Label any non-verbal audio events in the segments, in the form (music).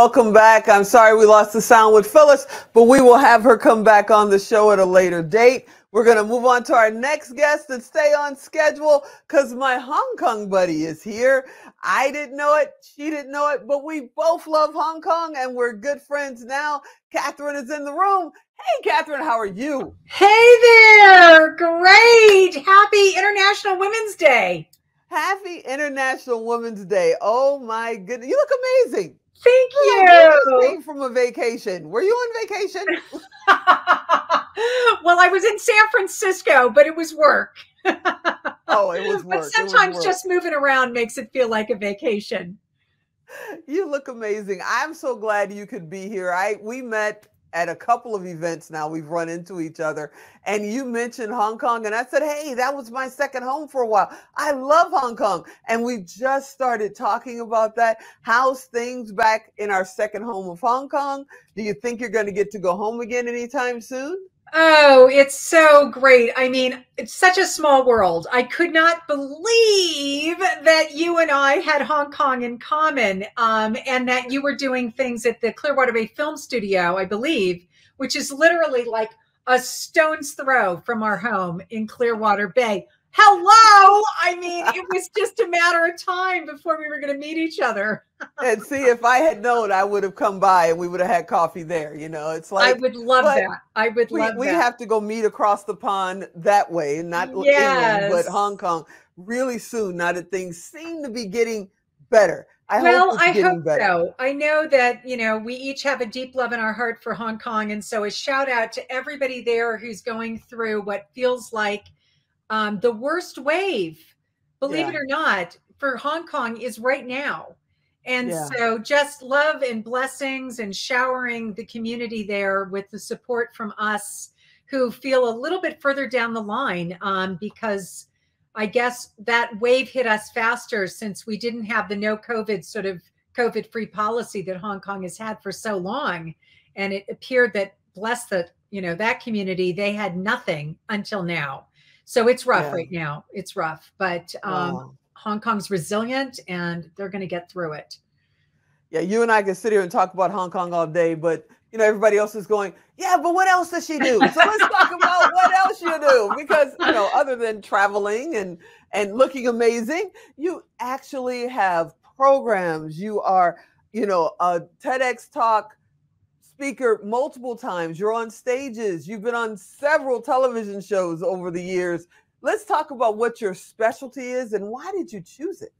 Welcome back. I'm sorry we lost the sound with Phyllis, but we will have her come back on the show at a later date. We're going to move on to our next guest and stay on schedule because my Hong Kong buddy is here. I didn't know it. She didn't know it, but we both love Hong Kong and we're good friends now. Katherine is in the room. Hey, Katherine, how are you? Hey there. Great. Happy International Women's Day. Happy International Women's Day. Oh my goodness. You look amazing. Thank you. from a vacation. Were you on vacation? (laughs) well, I was in San Francisco, but it was work. oh, it was work. But sometimes work. just moving around makes it feel like a vacation. You look amazing. I'm so glad you could be here. I we met at a couple of events now we've run into each other. And you mentioned hong kong and i said hey that was my second home for a while. I love hong kong. And we just started talking about that. How's things back in our second home of hong kong? Do you think you're going to get to go home again anytime soon Oh, it's so great. I mean, it's such a small world. I could not believe that you and I had Hong Kong in common um, and that you were doing things at the Clearwater Bay Film Studio, I believe, which is literally like a stone's throw from our home in Clearwater Bay hello. (laughs) I mean, it was just a matter of time before we were going to meet each other. (laughs) and see, if I had known, I would have come by and we would have had coffee there. You know, it's like I would love that. I would we, love. We that. have to go meet across the pond that way, not yes. England, but Hong Kong, really soon. Now that things seem to be getting better. I well, hope I hope better. so. I know that, you know, we each have a deep love in our heart for Hong Kong. And so a shout out to everybody there who's going through what feels like um, the worst wave, believe yeah. it or not, for Hong Kong is right now. And yeah. so just love and blessings and showering the community there with the support from us who feel a little bit further down the line um, because I guess that wave hit us faster since we didn't have the no COVID sort of COVID free policy that Hong Kong has had for so long. And it appeared that bless the, you know, that community, they had nothing until now. So it's rough yeah. right now. It's rough, but um, wow. Hong Kong's resilient and they're going to get through it. Yeah, you and I can sit here and talk about Hong Kong all day, but you know everybody else is going, yeah, but what else does she do? So let's talk about what else you do because you know other than traveling and and looking amazing, you actually have programs. You are, you know, a TEDx talk speaker multiple times. You're on stages. You've been on several television shows over the years. Let's talk about what your specialty is and why did you choose it?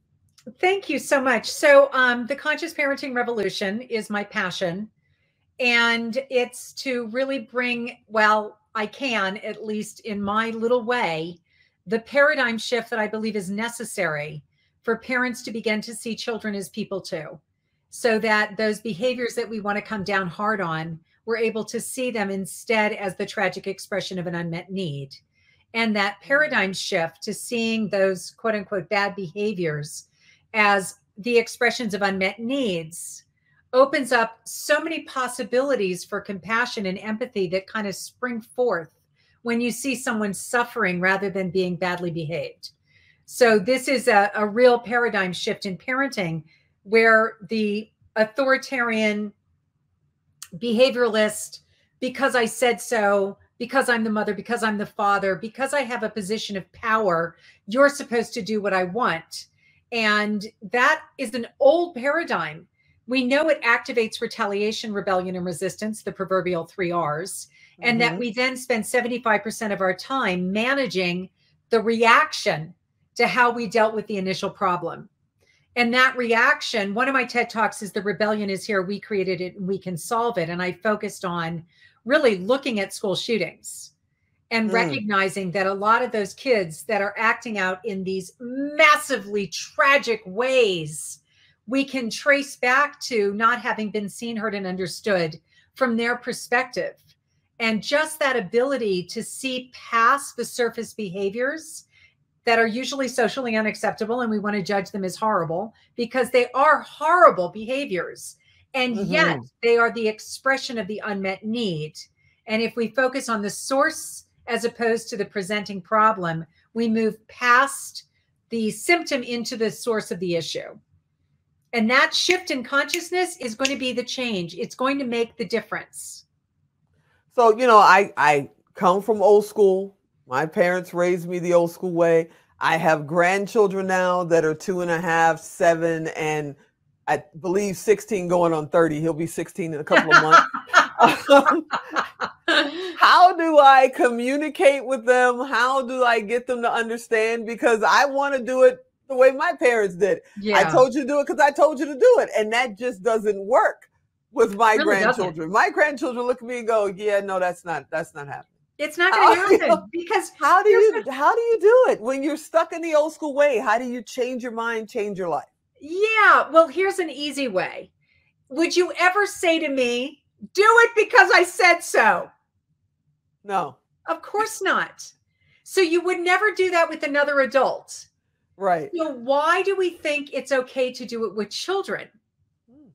Thank you so much. So, um, the conscious parenting revolution is my passion, and it's to really bring, well, I can, at least in my little way, the paradigm shift that I believe is necessary for parents to begin to see children as people too so that those behaviors that we want to come down hard on, we're able to see them instead as the tragic expression of an unmet need. And that mm-hmm. paradigm shift to seeing those quote unquote bad behaviors as the expressions of unmet needs opens up so many possibilities for compassion and empathy that kind of spring forth when you see someone suffering rather than being badly behaved. So, this is a, a real paradigm shift in parenting where the authoritarian behavioralist, because I said so, because I'm the mother, because I'm the father, because I have a position of power, you're supposed to do what I want. And that is an old paradigm. We know it activates retaliation, rebellion, and resistance, the proverbial three R's, and mm-hmm. that we then spend 75% of our time managing the reaction to how we dealt with the initial problem. And that reaction, one of my TED Talks is the rebellion is here. We created it and we can solve it. And I focused on really looking at school shootings and mm. recognizing that a lot of those kids that are acting out in these massively tragic ways, we can trace back to not having been seen, heard, and understood from their perspective. And just that ability to see past the surface behaviors that are usually socially unacceptable and we want to judge them as horrible because they are horrible behaviors. And mm-hmm. yet they are the expression of the unmet need. And if we focus on the source as opposed to the presenting problem, we move past the symptom into the source of the issue. And that shift in consciousness is going to be the change. It's going to make the difference. So, you know, I I come from old school. My parents raised me the old school way. I have grandchildren now that are two and a half, seven, and I believe 16 going on 30. He'll be 16 in a couple of months. um, (laughs) how do I communicate with them? How do I get them to understand? Because I want to do it the way my parents did. Yeah. I told you to do it because I told you to do it. And that just doesn't work with my really grandchildren. Doesn't. My grandchildren look at me and go, Yeah, no, that's not that's not happening. It's not going to happen because how do you how do you do it when you're stuck in the old school way? How do you change your mind, change your life? Yeah, well, here's an easy way. Would you ever say to me, "Do it because I said so"? No. Of course not. So you would never do that with another adult. Right. So why do we think it's okay to do it with children? Hmm.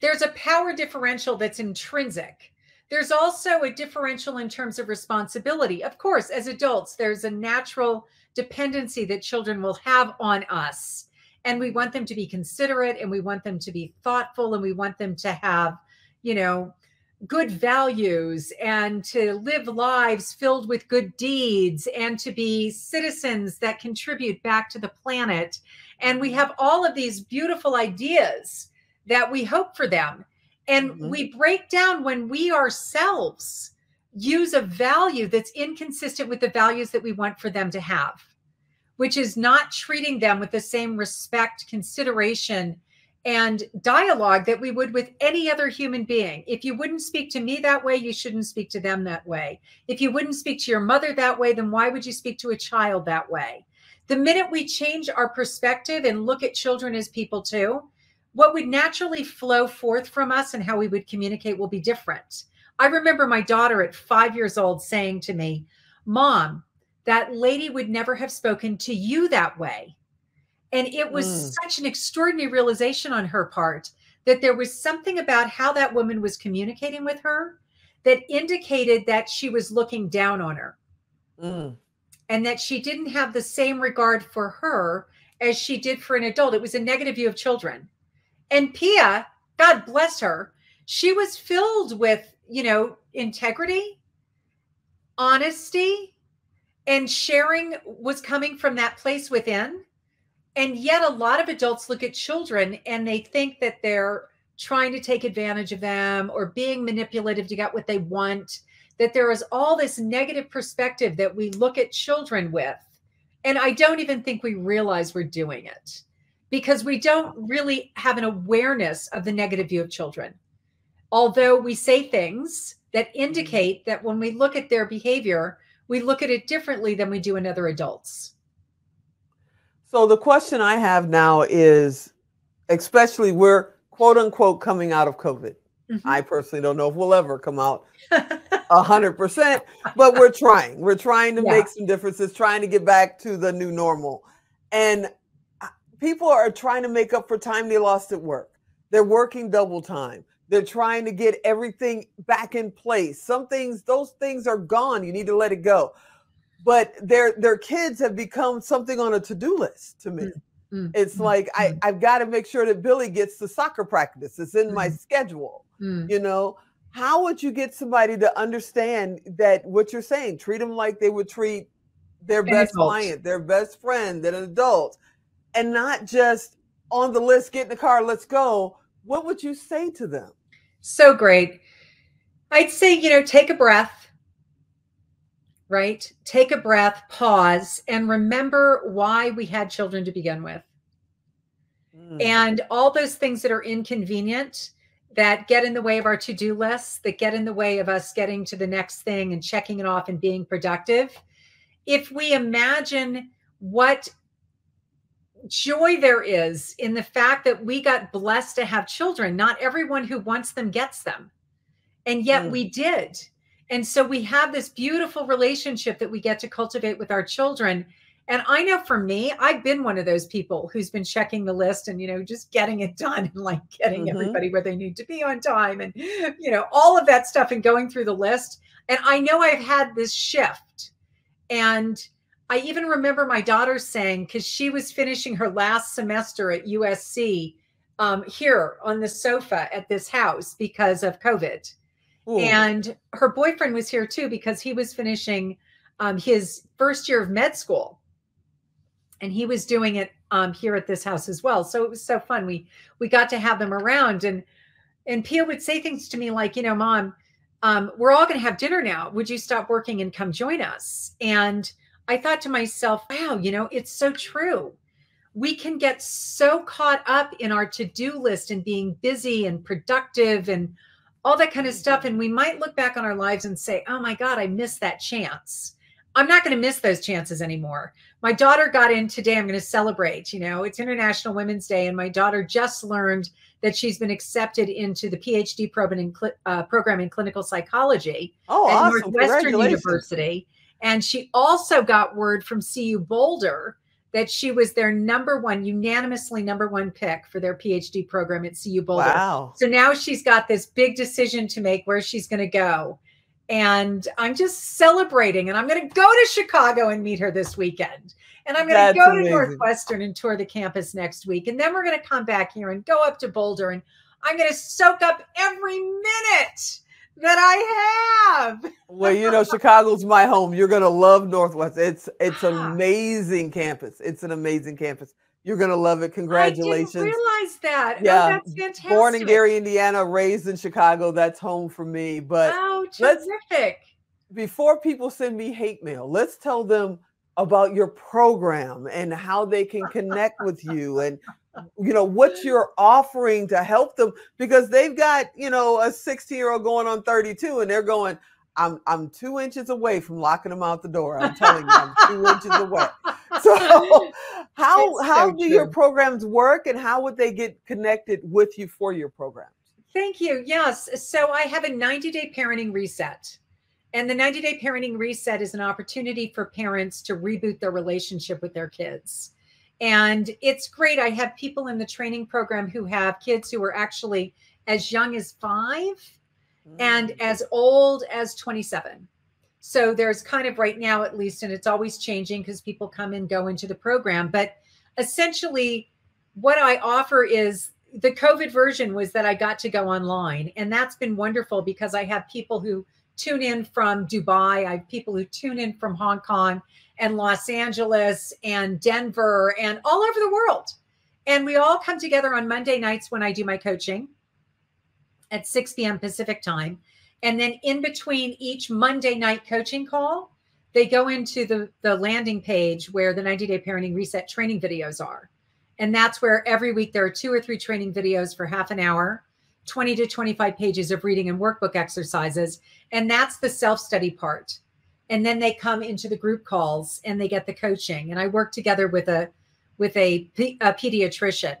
There's a power differential that's intrinsic. There's also a differential in terms of responsibility. Of course, as adults, there's a natural dependency that children will have on us. And we want them to be considerate and we want them to be thoughtful and we want them to have, you know, good values and to live lives filled with good deeds and to be citizens that contribute back to the planet. And we have all of these beautiful ideas that we hope for them. And mm-hmm. we break down when we ourselves use a value that's inconsistent with the values that we want for them to have, which is not treating them with the same respect, consideration, and dialogue that we would with any other human being. If you wouldn't speak to me that way, you shouldn't speak to them that way. If you wouldn't speak to your mother that way, then why would you speak to a child that way? The minute we change our perspective and look at children as people too, what would naturally flow forth from us and how we would communicate will be different. I remember my daughter at five years old saying to me, Mom, that lady would never have spoken to you that way. And it was mm. such an extraordinary realization on her part that there was something about how that woman was communicating with her that indicated that she was looking down on her mm. and that she didn't have the same regard for her as she did for an adult. It was a negative view of children. And Pia, God bless her, she was filled with, you know, integrity, honesty, and sharing was coming from that place within and yet, a lot of adults look at children and they think that they're trying to take advantage of them or being manipulative to get what they want. That there is all this negative perspective that we look at children with. And I don't even think we realize we're doing it because we don't really have an awareness of the negative view of children. Although we say things that mm-hmm. indicate that when we look at their behavior, we look at it differently than we do in other adults. So the question I have now is, especially we're quote unquote coming out of COVID. Mm-hmm. I personally don't know if we'll ever come out (laughs) a hundred percent, but we're trying. We're trying to yeah. make some differences, trying to get back to the new normal. And people are trying to make up for time they lost at work. They're working double time. They're trying to get everything back in place. Some things, those things are gone. You need to let it go but their their kids have become something on a to-do list to me. Mm-hmm. It's mm-hmm. like I, mm. I've got to make sure that Billy gets the soccer practice. It's in mm-hmm. my schedule. Mm. You know, how would you get somebody to understand that what you're saying? Treat them like they would treat their best adult. client, their best friend, an adult, and not just on the list, get in the car, let's go. What would you say to them? So great. I'd say, you know, take a breath right? Take a breath, pause, and remember why we had children to begin with. Mm. And all those things that are inconvenient that get in the way of our to do lists, that get in the way of us getting to the next thing and checking it off and being productive. If we imagine what joy there is in the fact that we got blessed to have children, not everyone who wants them gets them. And yet mm. we did and so we have this beautiful relationship that we get to cultivate with our children. And I know for me, I've been one of those people who's been checking the list and, you know, just getting it done and like getting mm-hmm. everybody where they need to be on time and, you know, all of that stuff and going through the list. And I know I've had this shift. And I even remember my daughter saying, because she was finishing her last semester at USC um, here on the sofa at this house because of COVID. Ooh. And her boyfriend was here too because he was finishing um, his first year of med school. And he was doing it um, here at this house as well. So it was so fun. We we got to have them around and and Pia would say things to me like, you know, mom, um, we're all going to have dinner now. Would you stop working and come join us? And I thought to myself, wow, you know, it's so true. We can get so caught up in our to do list and being busy and productive and all that kind of stuff. And we might look back on our lives and say, oh my God, I missed that chance. I'm not going to miss those chances anymore. My daughter got in today. I'm going to celebrate. You know, it's International Women's Day, and my daughter just learned that she's been accepted into the PhD program in, uh, program in clinical psychology oh, at awesome. Northwestern University. And she also got word from CU Boulder that she was their number one, unanimously number one pick for their PhD program at CU Boulder. Wow. So now she's got this big decision to make where she's going to go. And I'm just celebrating. And I'm going to go to Chicago and meet her this weekend. And I'm going to go amazing. to Northwestern and tour the campus next week. And then we're going to come back here and go up to Boulder. And I'm going to soak up every minute that I have. well, you know, Chicago's my home. You're gonna love Northwest. It's it's an amazing campus. It's an amazing campus. You're gonna love it. Congratulations. I didn't realize that. Oh, yeah, oh, that's fantastic. Born in Gary, Indiana, raised in Chicago. That's home for me. But oh, terrific. Before people send me hate mail, let's tell them about your program and how they can connect with you and you know what you're offering to help them because they've got you know a 16 year old going on 32 and they're going i'm i'm two inches away from locking them out the door i'm telling you i'm two inches away. (laughs) So how how do true. your programs work and how would they get connected with you for your programs? Thank you yes so i have a 90 day parenting reset and the 90 day parenting reset is an opportunity for parents to reboot their relationship with their kids and it's great. I have people in the training program who have kids who are actually as young as five mm. and as old as 27. So there's kind of right now, at least, and it's always changing because people come and go into the program. But essentially, what I offer is the COVID version was that I got to go online. And that's been wonderful because I have people who tune in from Dubai, I have people who tune in from Hong Kong and Los Angeles and Denver and all over the world. And we all come together on Monday nights when I do my coaching at 6 p.m. Pacific time. And then in between each Monday night coaching call, they go into the, the landing page where the 90 day parenting reset training videos are. And that's where every week there are two or three training videos for half an hour, 20 to 25 pages of reading and workbook exercises. And that's the self study part. And then they come into the group calls and they get the coaching. And i work together with a with a, a pediatrician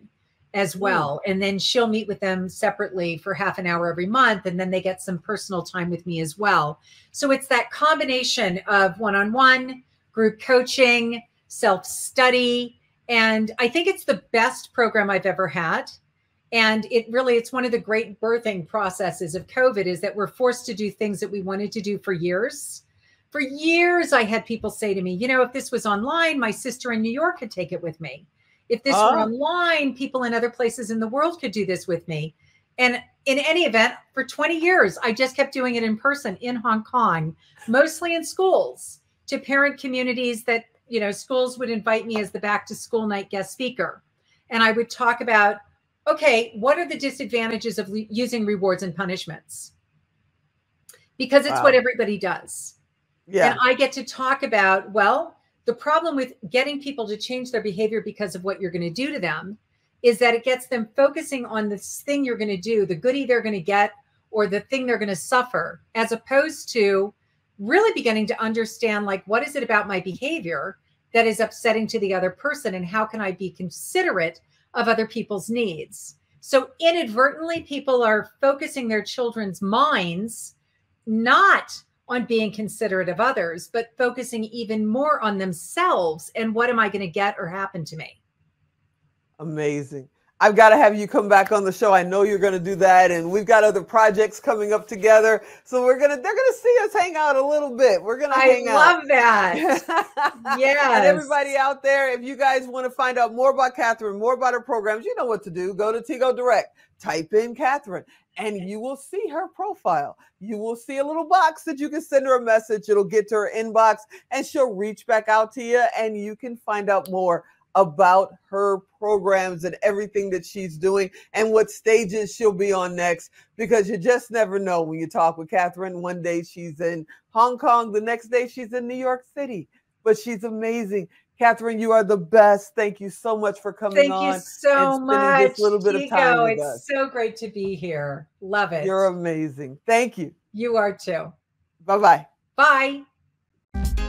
as hmm. well. And then she'll meet with them separately for half an hour every month and then they get some personal time with me as well. So it's that combination of one-on-one group coaching self-study and i think it's the best program i've ever had and it really it's one of the great birthing processes of covid is that we're forced to do things that we wanted to do for years for years, I had people say to me, you know, if this was online, my sister in New York could take it with me. If this oh. were online, people in other places in the world could do this with me. And in any event, for 20 years, I just kept doing it in person in Hong Kong, mostly in schools to parent communities that, you know, schools would invite me as the back to school night guest speaker. And I would talk about, okay, what are the disadvantages of using rewards and punishments? Because it's wow. what everybody does. Yeah. And I get to talk about, well, the problem with getting people to change their behavior because of what you're going to do to them is that it gets them focusing on this thing you're going to do, the goodie they're going to get, or the thing they're going to suffer, as opposed to really beginning to understand like, what is it about my behavior that is upsetting to the other person? And how can I be considerate of other people's needs? So inadvertently, people are focusing their children's minds not on being considerate of others, but focusing even more on themselves and what am I going to get or happen to me. Amazing. I've got to have you come back on the show. I know you're going to do that, and we've got other projects coming up together. So we're gonna they're gonna see us hang out a little bit. We're gonna hang I love that. yeah. (laughs) And everybody out there, if you guys want to find out more about Katherine, more about her programs, you know what to do. Go to TGo Direct, type in Katherine, and you will see her profile. You will see a little box that you can send her a message. It'll get to her inbox, and she'll reach back out to you, and you can find out more about her programs and everything that she's doing and what stages she'll be on next because you just never know when you talk with Katherine. One day she's in Hong Kong, the next day she's in New York City, but she's amazing. Katherine, you are the best. Thank you so much for coming Thank on. you so much. this little bit of time with it's us. so great to be here. Love it. You're amazing. Thank you. you are too. Bye bye. Bye.